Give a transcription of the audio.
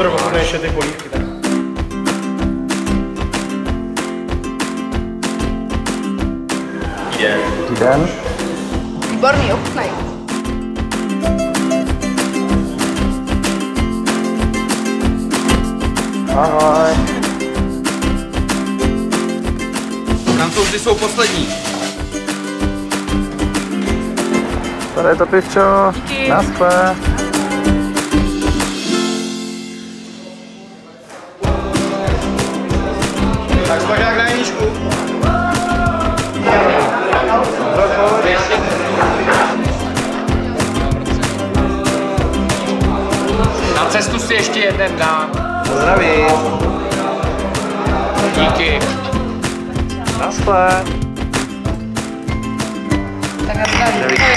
Ondro, pokud ještě ty polívky, tak. Dobrý den. Výborný, ochutnej. Ahoj. Francouzi jsou poslední. Tady je to pičo. Naschle. Tak spažák na jedničku. Na cestu si ještě jeden dám. Zdraví. Díky. Naschle. Tak zdraví. Zdraví.